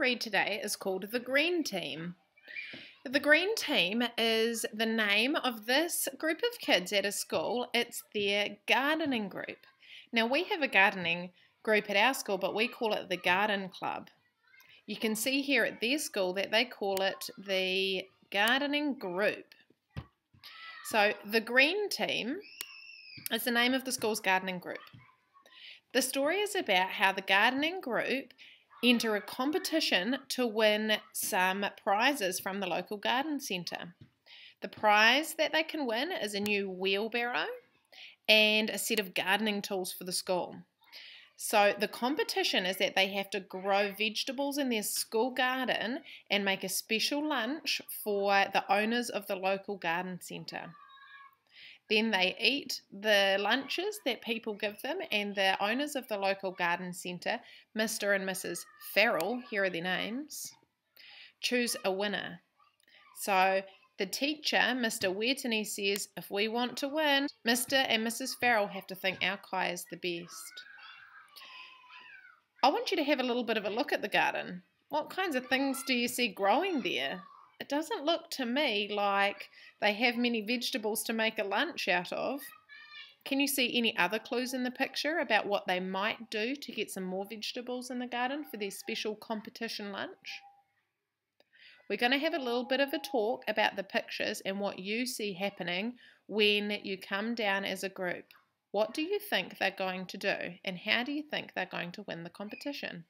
read today is called The Green Team. The Green Team is the name of this group of kids at a school. It's their gardening group. Now, we have a gardening group at our school, but we call it the Garden Club. You can see here at their school that they call it the Gardening Group. So, the Green Team is the name of the school's gardening group. The story is about how the gardening group enter a competition to win some prizes from the local garden centre. The prize that they can win is a new wheelbarrow and a set of gardening tools for the school. So the competition is that they have to grow vegetables in their school garden and make a special lunch for the owners of the local garden centre. Then they eat the lunches that people give them, and the owners of the local garden centre, Mr. and Mrs. Farrell, here are their names, choose a winner. So the teacher, Mr. Wertony, says if we want to win, Mr. and Mrs. Farrell have to think our kai is the best. I want you to have a little bit of a look at the garden. What kinds of things do you see growing there? It doesn't look to me like they have many vegetables to make a lunch out of. Can you see any other clues in the picture about what they might do to get some more vegetables in the garden for their special competition lunch? We're going to have a little bit of a talk about the pictures and what you see happening when you come down as a group. What do you think they're going to do and how do you think they're going to win the competition?